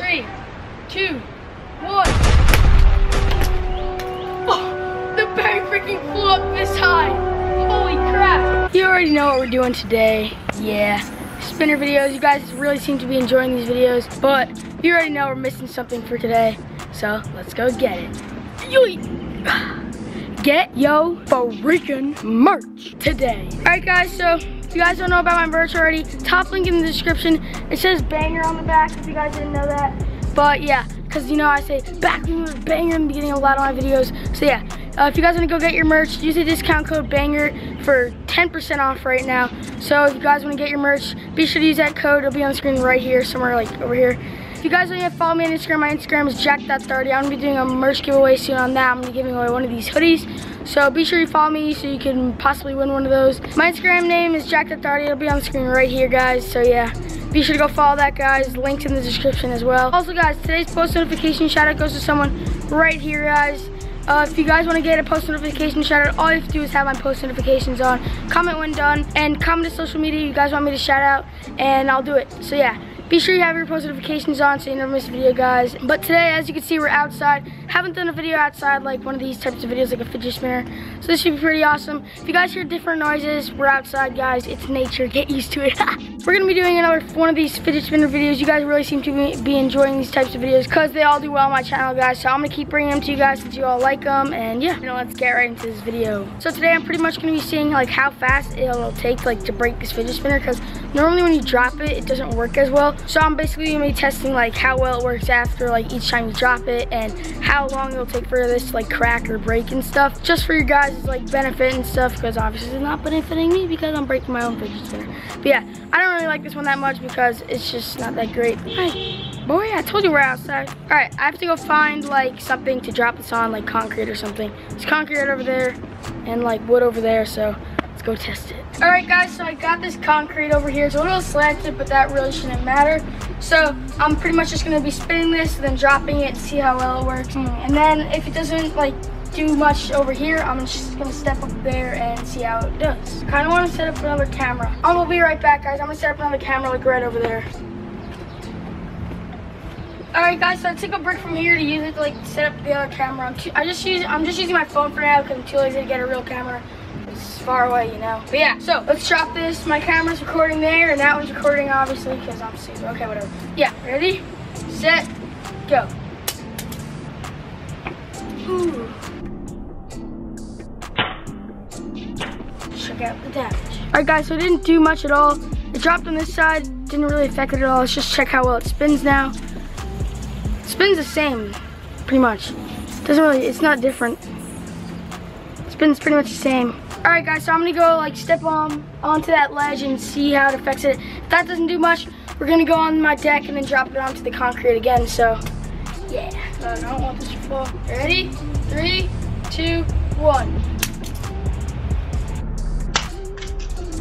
three, two, one. Oh, the bang freaking flew up this high. Holy crap. You already know what we're doing today. Yeah, spinner videos. You guys really seem to be enjoying these videos, but you already know we're missing something for today. So let's go get it. Get yo freaking merch today. All right guys, so if you guys don't know about my merch already, top link in the description. It says banger on the back if you guys didn't know that. But yeah, because you know I say back banger in the beginning a lot of my videos. So yeah, uh, if you guys want to go get your merch, use the discount code BANGER for 10% off right now. So if you guys want to get your merch, be sure to use that code. It'll be on the screen right here, somewhere like over here. If you guys want to follow me on Instagram, my Instagram is jack.doherty. I'm going to be doing a merch giveaway soon on that. I'm going to be giving away one of these hoodies. So be sure you follow me so you can possibly win one of those. My Instagram name is jack.doherty. It'll be on the screen right here, guys. So yeah, be sure to go follow that, guys. Links in the description as well. Also, guys, today's post notification shout out goes to someone right here, guys. Uh, if you guys want to get a post notification shout out, all you have to do is have my post notifications on, comment when done, and comment to social media you guys want me to shout out, and I'll do it. So yeah, be sure you have your post notifications on so you never miss a video, guys. But today, as you can see, we're outside. Haven't done a video outside like one of these types of videos, like a fidget spinner. So this should be pretty awesome. If you guys hear different noises, we're outside, guys. It's nature. Get used to it. we're going to be doing another one of these fidget spinner videos. You guys really seem to be enjoying these types of videos because they all do well on my channel, guys. So I'm to keep bringing them to you guys since you all like them. And yeah, you know, let's get right into this video. So today, I'm pretty much going to be seeing like how fast it'll take like to break this fidget spinner because normally when you drop it, it doesn't work as well. So I'm basically gonna be testing like how well it works after like each time you drop it and how long it'll take for this to like crack or break and stuff. Just for you guys' like benefit and stuff because obviously it's not benefiting me because I'm breaking my own fidget spinner. But yeah, I don't really like this one that much because it's just not that great. Boy, I told you we're outside. All right, I have to go find like something to drop this on, like concrete or something. There's concrete over there and like wood over there, so let's go test it. All right, guys, so I got this concrete over here. It's a little slanted, but that really shouldn't matter. So I'm pretty much just gonna be spinning this, and then dropping it, see how well it works. Hmm. And then if it doesn't like do much over here, I'm just gonna step up there and see how it does. Kinda wanna set up another camera. I'm gonna be right back, guys. I'm gonna set up another camera like right over there. All right, guys. So I took a brick from here to use it to like set up the other camera. I'm too, I just use I'm just using my phone for now because I'm too lazy to get a real camera. Far away, you know. But yeah, so let's drop this. My camera's recording there, and that one's recording obviously because I'm super. Okay, whatever. Yeah, ready, set, go. Ooh. Check out the damage. All right, guys. So it didn't do much at all. It dropped on this side. Didn't really affect it at all. Let's just check how well it spins now. It spins the same, pretty much. Doesn't really. It's not different. It spins pretty much the same. All right, guys, so I'm gonna go like step on onto that ledge and see how it affects it. If that doesn't do much, we're gonna go on my deck and then drop it onto the concrete again, so yeah. I don't want this to fall. Ready? Three, two, one.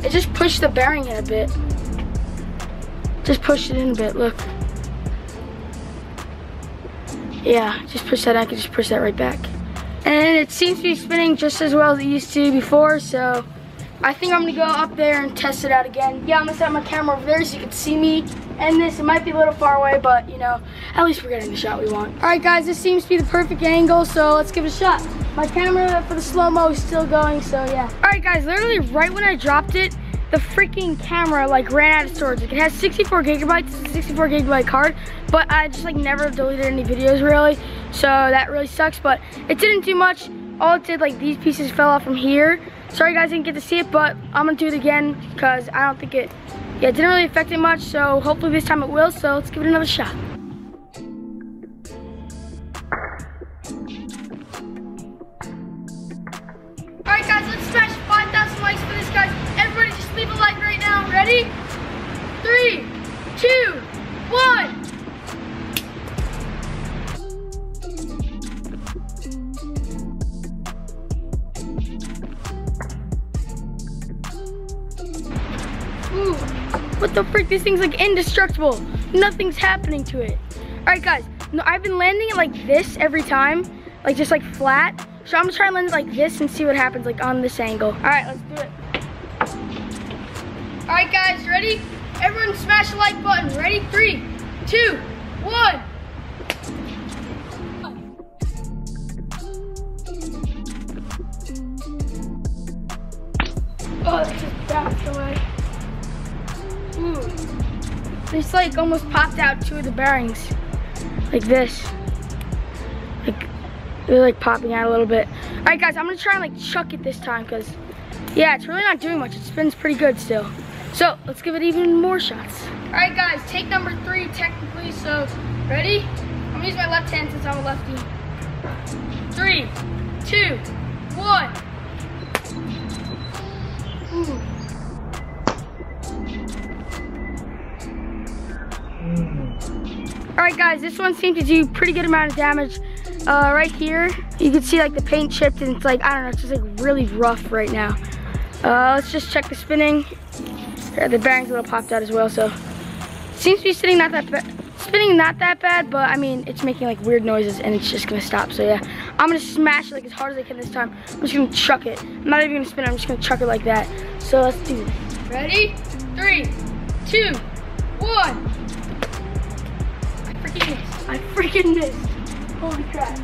It just pushed the bearing in a bit. Just pushed it in a bit, look. Yeah, just push that, I can just push that right back. And it seems to be spinning just as well as it used to before, so I think I'm gonna go up there and test it out again. Yeah, I'm gonna set my camera over there so you can see me and this. It might be a little far away, but you know, at least we're getting the shot we want. All right, guys, this seems to be the perfect angle, so let's give it a shot. My camera for the slow-mo is still going, so yeah. All right, guys, literally right when I dropped it, the freaking camera like ran out of storage. Like, it has 64 gigabytes, it's a 64 gigabyte card, but I just like never deleted any videos really. So that really sucks, but it didn't do much. All it did, like these pieces fell off from here. Sorry guys didn't get to see it, but I'm gonna do it again because I don't think it, yeah, it didn't really affect it much. So hopefully this time it will, so let's give it another shot. This thing's like indestructible. Nothing's happening to it. All right, guys, no, I've been landing it like this every time, like just like flat. So I'm gonna try and land it like this and see what happens like on this angle. All right, let's do it. All right, guys, ready? Everyone smash the like button. Ready? Three, two, one. Oh, is just bounced away. Ooh. This like almost popped out two of the bearings. Like this. Like, they're like popping out a little bit. All right, guys, I'm gonna try and like chuck it this time because, yeah, it's really not doing much. It spins pretty good still. So, let's give it even more shots. All right, guys, take number three technically. So, ready? I'm gonna use my left hand since I'm a lefty. Three, two, one. Ooh. All right, guys, this one seemed to do pretty good amount of damage. Uh, right here, you can see like the paint chipped and it's like, I don't know, it's just like really rough right now. Uh, let's just check the spinning. the bearing's a little popped out as well, so. Seems to be sitting not that bad, spinning not that bad, but I mean, it's making like weird noises and it's just gonna stop, so yeah. I'm gonna smash it like as hard as I can this time. I'm just gonna chuck it. I'm not even gonna spin it, I'm just gonna chuck it like that. So let's do this. Ready? Three, two, one. I freaking missed. I freaking missed. Holy crap.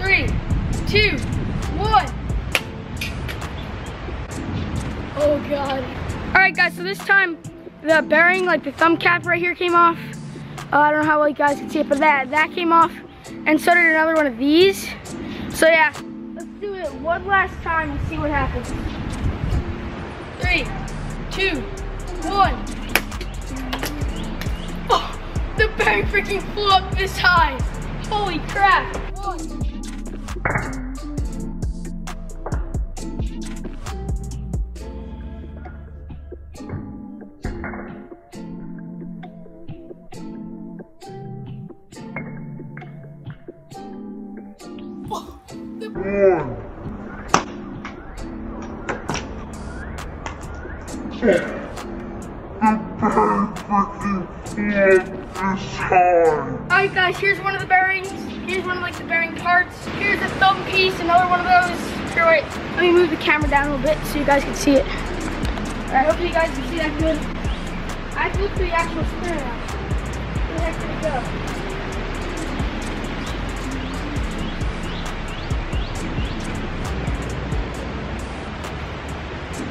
Three, two, one. Oh God. All right guys, so this time the bearing, like the thumb cap right here came off. Uh, I don't know how well you guys can see it, but that, that came off. And so did another one of these. So yeah, let's do it one last time and see what happens. Three, two, one. The bearing freaking flew up this high. Holy crap. One. One. Alright guys, here's one of the bearings. Here's one of like the bearing parts. Here's a thumb piece, another one of those. Here, wait, let me move the camera down a little bit so you guys can see it. Alright, hopefully you guys can see that good. I have the actual spinner now. Where the heck did it go?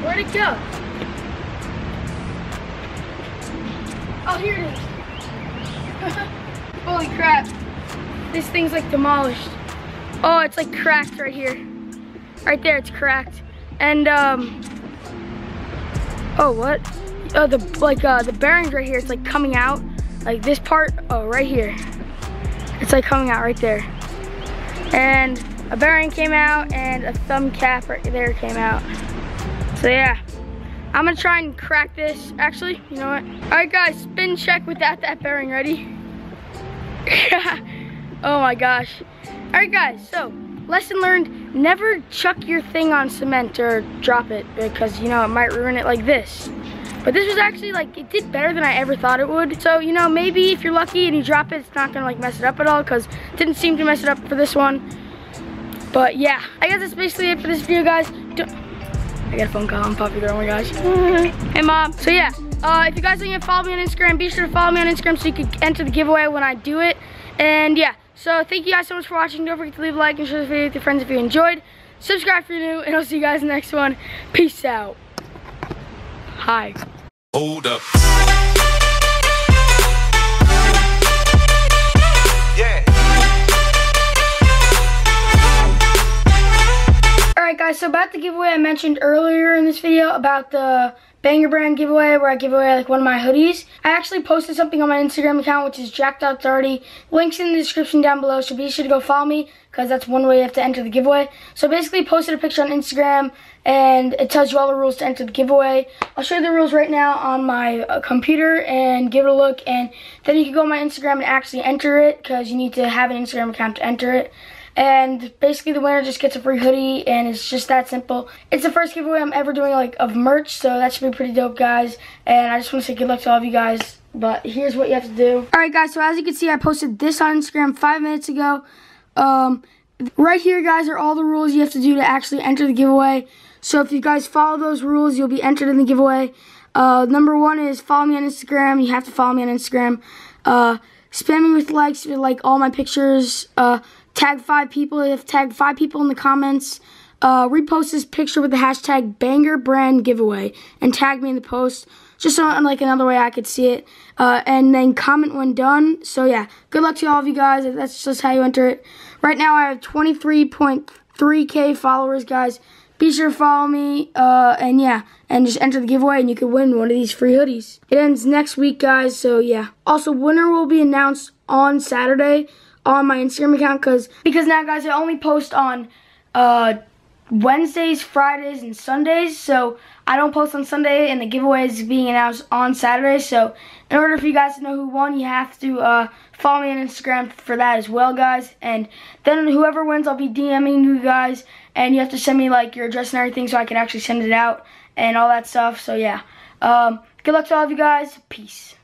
Where'd it go? Oh, here it is. Holy crap. This thing's like demolished. Oh, it's like cracked right here. Right there, it's cracked. And, um, oh, what? Oh, the, like, uh, the bearings right here, it's like coming out. Like this part, oh, right here. It's like coming out right there. And a bearing came out and a thumb cap right there came out. So yeah, I'm gonna try and crack this. Actually, you know what? All right guys, spin check without that bearing, ready? oh my gosh. All right guys, so lesson learned, never chuck your thing on cement or drop it because you know, it might ruin it like this. But this was actually like, it did better than I ever thought it would. So, you know, maybe if you're lucky and you drop it, it's not gonna like mess it up at all because it didn't seem to mess it up for this one. But yeah, I guess that's basically it for this video, guys. Don't I got a phone call. I'm popular. Oh my gosh. hey, mom. So yeah, uh, if you guys didn't follow me on Instagram, be sure to follow me on Instagram so you can enter the giveaway when I do it. And yeah, so thank you guys so much for watching. Don't forget to leave a like and share this video with your friends if you enjoyed. Subscribe if you're new, and I'll see you guys in the next one. Peace out. Hi. Hold up. So about the giveaway I mentioned earlier in this video about the Banger Brand giveaway where I give away like one of my hoodies. I actually posted something on my Instagram account which is jack.doherty. Links in the description down below so be sure to go follow me because that's one way you have to enter the giveaway. So basically posted a picture on Instagram and it tells you all the rules to enter the giveaway. I'll show you the rules right now on my uh, computer and give it a look and then you can go on my Instagram and actually enter it because you need to have an Instagram account to enter it. And basically the winner just gets a free hoodie and it's just that simple. It's the first giveaway I'm ever doing like of merch, so that should be pretty dope guys. And I just want to say good luck to all of you guys. But here's what you have to do. Alright guys, so as you can see I posted this on Instagram five minutes ago. Um, right here guys are all the rules you have to do to actually enter the giveaway. So if you guys follow those rules, you'll be entered in the giveaway. Uh, number one is follow me on Instagram. You have to follow me on Instagram. Uh, spam me with likes like all my pictures. Uh, tag five people. If tag five people in the comments, uh, repost this picture with the hashtag banger brand giveaway and tag me in the post just so like another way I could see it. Uh, and then comment when done. So yeah, good luck to all of you guys. That's just how you enter it. Right now I have 23.3k followers, guys. Be sure to follow me. Uh, and yeah, and just enter the giveaway and you can win one of these free hoodies. It ends next week, guys. So yeah. Also, winner will be announced on Saturday on my Instagram account because because now, guys, I only post on uh Wednesdays, Fridays, and Sundays. So I don't post on Sunday, and the giveaway is being announced on Saturday. So in order for you guys to know who won, you have to uh, follow me on Instagram for that as well, guys. And then whoever wins, I'll be DMing you guys, and you have to send me like your address and everything so I can actually send it out and all that stuff. So yeah, um, good luck to all of you guys. Peace.